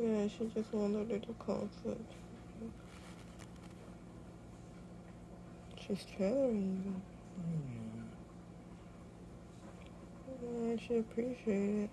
Yeah, she just wanted a little comfort. She's trying. Mm. Yeah, she appreciate it.